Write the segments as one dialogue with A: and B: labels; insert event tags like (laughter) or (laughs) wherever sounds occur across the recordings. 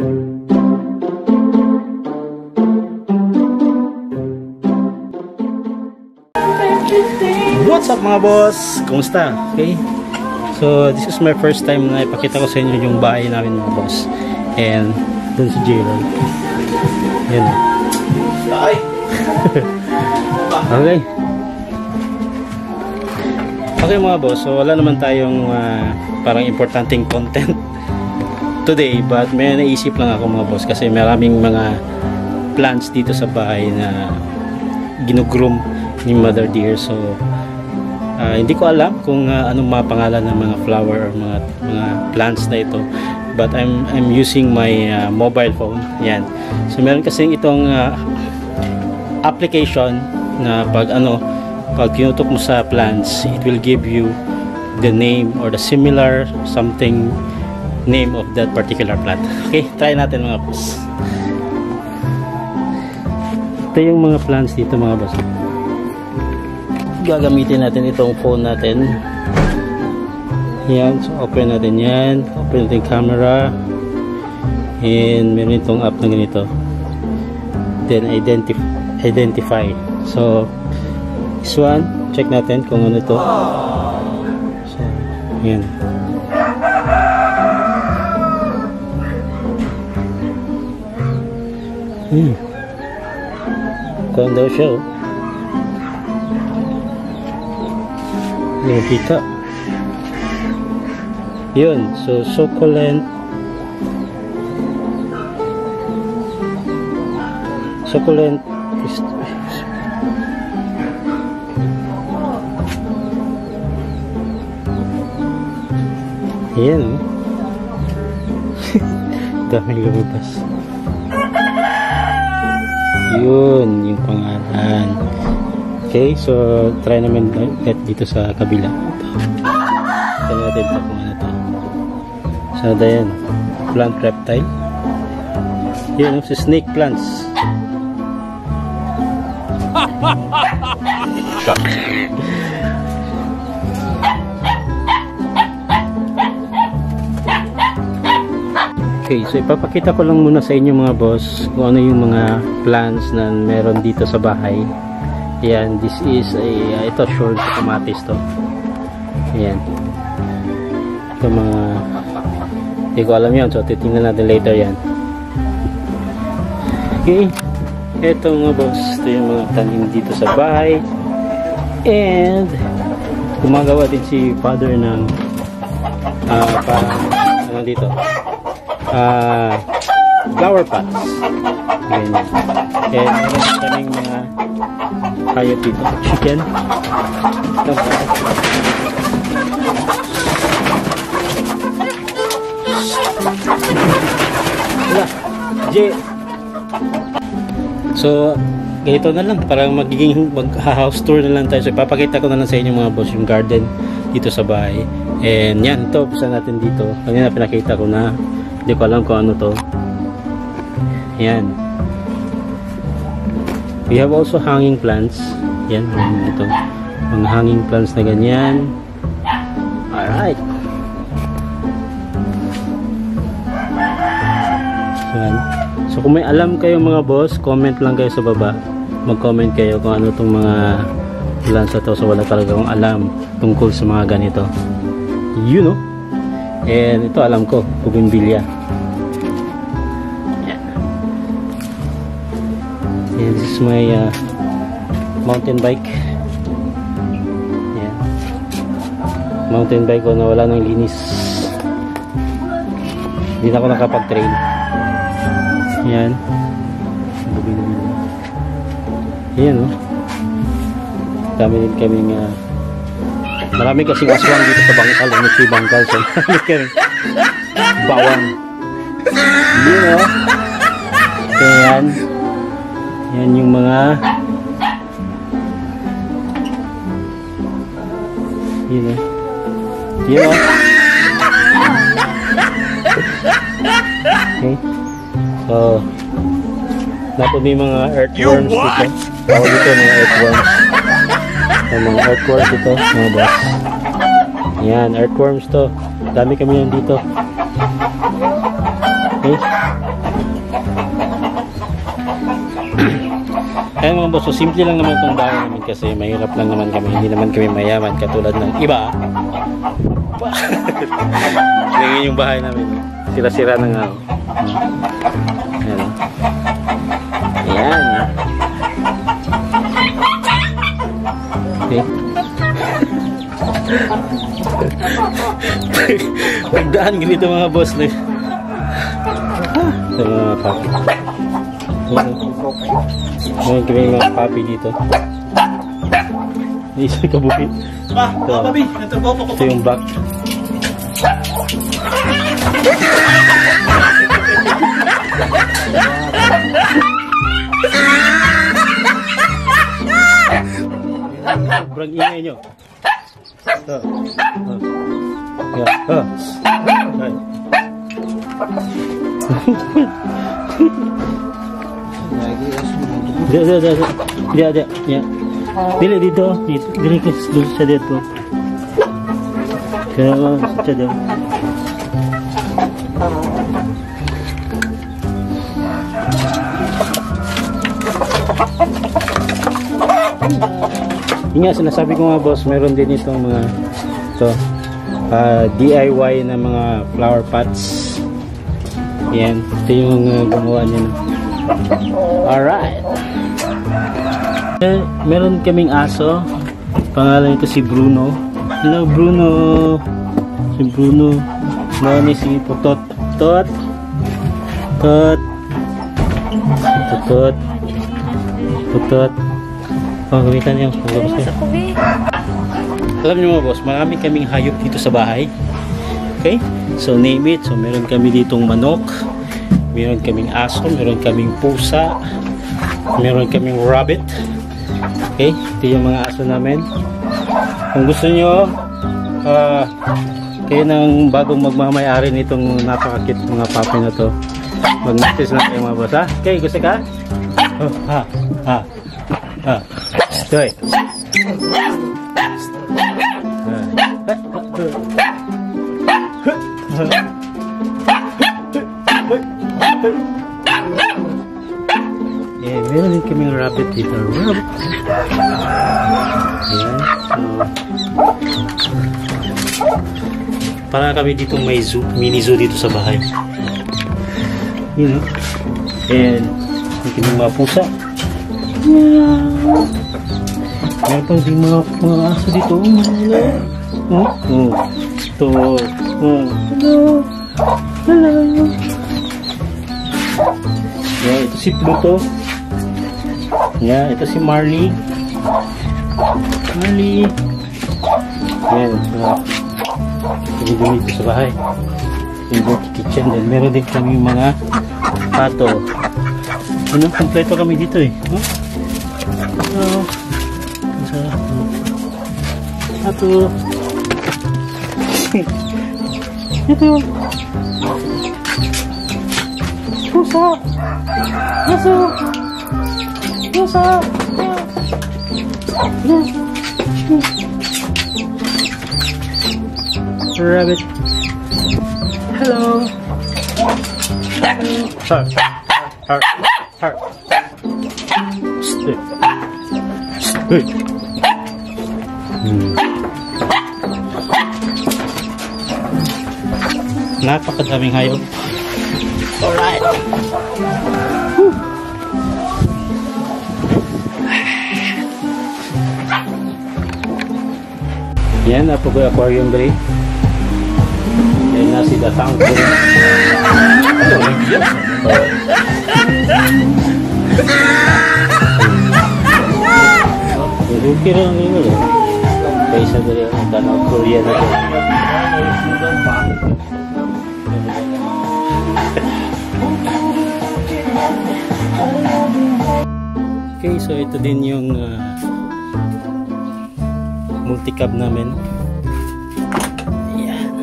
A: What's up mga boss? Kumusta? Okay? So, this is my first time na ipakita ko sa inyo yung bahay namin mga boss. And, dun si J-Roy. Yan.
B: Ay! (laughs)
A: Okay. Okay mga boss, so wala naman tayong ah, parang importanteng content today but may naisip lang ako mga boss kasi maraming mga plants dito sa bahay na ginugroom ni Mother Dear so ah, hindi ko alam kung ah, anong mga pangalan ng mga flower or mga mga plants na ito. But I'm I'm using my ah, mobile phone. Yan. So meron kasi itong ah, application na pag ano pag kinutok mo sa plants it will give you the name or the similar something name of that particular plant. Okay try natin mga boss. Ito yung mga plants dito mga boss. Gagamitin natin itong phone natin. Yan so open natin yan. Open natin camera. And meron itong app na ganito. Then identify identify. So this one check natin kung ano ito. So yan hmm kung daw siya oh kita yun so succulent succulent is- Ayan (laughs) oh. Daming lumabas. Yun, yung pangalan. Okay, so try naman ulit dito sa kabila. Ito natin ito kung ano to. So, ayan. Plant reptile. Yun, si snake plants. (laughs) Okay, so ipapakita ko lang muna sa inyo mga boss kung ano yung mga plants na meron dito sa bahay. Ayan, this is a, uh, ito short kamatis to. Ayan. Ito mga, hindi ko alam yun, so titingnan natin later yan. Okay, ito mga boss, ito yung mga tanim dito sa bahay. And, gumagawa din si father ng, ah, parang, ano dito, ah flower pots. Ganyan. And meron kaming mga hayop dito. Chicken. Ito. Wala. J. So, ganito na lang. Parang magiging mag-house tour na lang tayo. So, ipapakita ko na lang sa inyo mga boss yung garden dito sa bahay. And yan, ito. Pusa natin dito. Kanina pinakita ko na hindi ko alam kung ano to. Yan. We have also hanging plants. Yan, meron dito. Mga hanging plants na ganyan. Alright. So, yan. So, kung may alam kayo mga boss, comment lang kayo sa baba. Mag-comment kayo kung ano itong mga plants na to. So, wala talaga akong alam tungkol sa mga ganito. You know. And ito alam ko, bougainvillea. This is my uh, mountain bike. Yan. Mountain bike ko na wala nang linis. Hindi na ako nakapag-train. Yan. Bougainvillea. Yan oh. Dami din kaming uh, Marami kasing aswang dito sa bangkal. Ano si bangkal? So, (laughs) marami bawang. Yun o. Kaya yan. Yan yung mga yun o. Yun o. Okay. So, dapat may mga earthworms dito. Tawag dito mga earthworms. Yung mga earthworms ito, mga boss. Yan, earthworms to. Dami kami yan dito. Okay? Ayan mga boss, so simple lang naman itong bahay namin kasi mahirap lang naman kami. Hindi naman kami mayaman katulad ng iba. (laughs) Ganyan yung bahay namin. Sira-sira na nga. Ayan. Ayan. Okay. (laughs) Pagdaan ganito mga boss na. Ito mga papi. Meron kami mga papi dito. Isa kabuki.
B: Pa,
A: Ito.
B: pa, papi. Natrabaho pa ko.
A: Ito yung back. Sobrang ingay nyo. Ito. Oh. Yeah. Dia, dia, dia, dia, dia, dia. Dili dito, dili ka dito sa dito. Kaya nga, sa dito. Yun nga, sinasabi ko nga boss, meron din itong mga ito, ah, DIY na mga flower pots. Yan, ito yung uh, gumawa niya. Alright. Eh, meron kaming aso. Pangalan nito si Bruno. Hello Bruno. Si Bruno. Ano ni si Putot. Tot. Tot. Putot. Putot. Oh, gamitan niyo. Alam niyo mga boss, marami kaming hayop dito sa bahay. Okay? So name it. So meron kami ditong manok. Meron kaming aso. Meron kaming pusa. Meron kaming rabbit. Okay? Ito yung mga aso namin. Kung gusto nyo, ah, kayo ng bagong magmamayari nitong napakakit mga papi na to, mag-message lang kayo mga boss, ha? Okay, gusto ka? Oh, ha, ha, ha. Doy. Yeah, meron din kaming rabbit dito. Ayan. So, para kami dito may zoo, mini zoo dito sa bahay. You know? And, may kaming mga pusa. Meron pang din mga, mga aso dito. Hello. Oh, oh. Ito. Oh. Hello. Hello. Yeah, ito si Pluto. Yeah, ito si Marley. Marley. Yan. Uh, Ginigimit ko sa bahay. Yung kitchen. Then meron din kami mga pato. Ano, kompleto kami dito eh. Huh? Pato. Sa, (laughs) pato. Ito. Pusa. Pusa. Pusa. Rabbit. Hello. Har. Har. Har. Stay. Stay. Hmm. Napakadaming hayop. Alright. Yan, na po aquarium dali. Yan na si Datang. Okay lang yun eh. Kaysa dali ang Danau Korea na dali. Okay, so ito din yung uh, multi-cab namin. Ayan.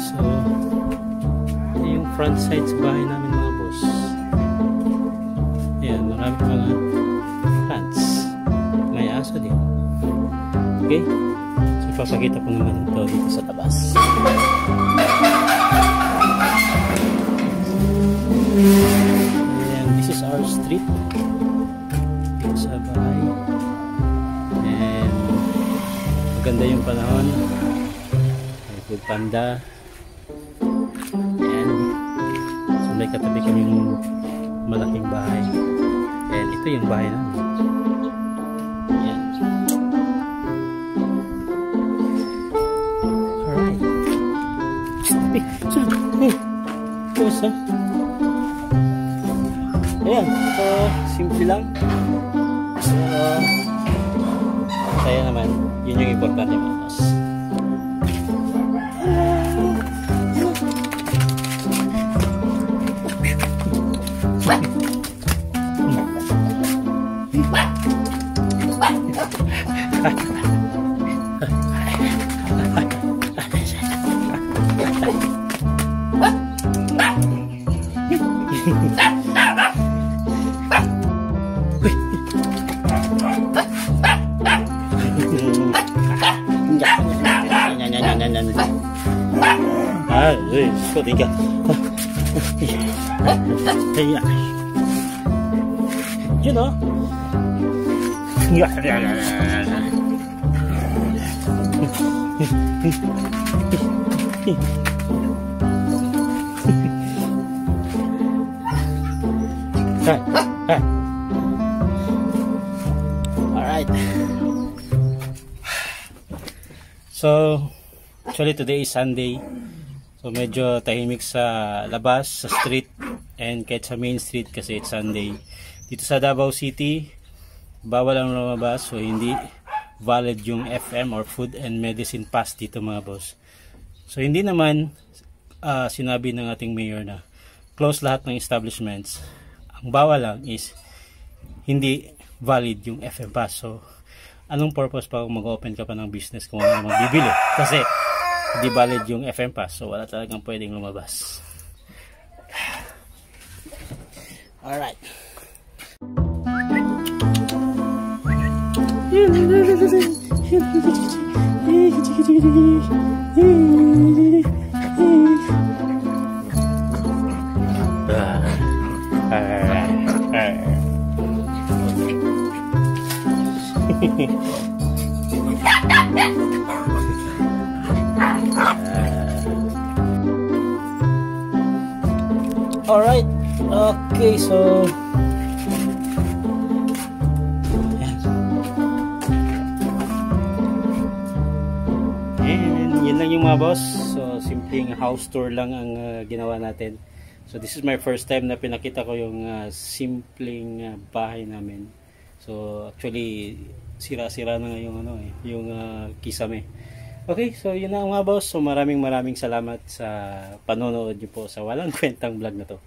A: So, yung front side sa bahay namin mga boss. Ayan, marami mga plants. May aso din. Okay? So, papakita ko naman ito dito sa tabas. Maganda yung panahon. May panda. And so may katabi kaming malaking bahay. And ito yung bahay namin. Yan alright. Hey, so, hey, pusa. Ayan so simple lang. Pero saya naman yun yung importante mga boss Ah, (laughs) eh, so tiga. Iya. You know. Ya, ya, ya, ya. (laughs) Hai, hai. Alright. So, actually today is Sunday. So medyo tahimik sa labas, sa street and kahit sa main street kasi it's Sunday. Dito sa Davao City, bawal ang lumabas so hindi valid yung FM or Food and Medicine Pass dito mga boss. So hindi naman uh, sinabi ng ating mayor na close lahat ng establishments. Ang bawal lang is hindi valid yung FM Pass. So anong purpose pa kung mag-open ka pa ng business kung ano magbibili? Kasi hindi valid yung FM pass so wala talagang pwedeng lumabas. Alright (laughs) Alright. Okay, so And yun yung mga boss. So simpleng house tour lang ang uh, ginawa natin. So this is my first time na pinakita ko yung uh, simpleng uh, bahay namin. So actually sira-sira na yung ano eh, yung uh, kisame. Okay, so yun na mga boss. So maraming maraming salamat sa panonood niyo po sa walang (laughs) kwentang vlog na to.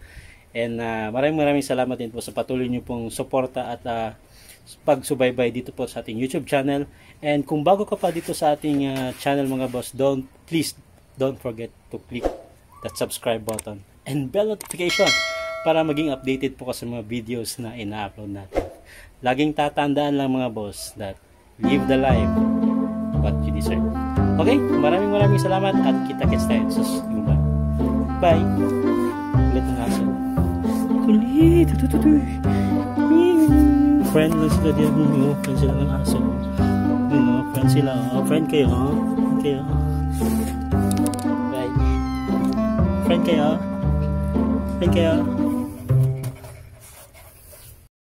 A: And uh, maraming maraming salamat din po sa patuloy niyo pong suporta at uh, pagsubaybay dito po sa ating YouTube channel. And kung bago ka pa dito sa ating uh, channel mga boss, don't please don't forget to click that subscribe button and bell notification para maging updated po sa mga videos na ina-upload natin. Laging tatandaan lang mga boss that live the life what you deserve. Okay, maraming maraming salamat at kita-kits tayo sa susunod. Bye! Kulit ng aso. Kulit! Friend lang sila din. Friend sila ng aso. Oh, friend sila. Oh, friend kayo. Oh. Friend kayo. Bye. Friend kayo. Friend kayo.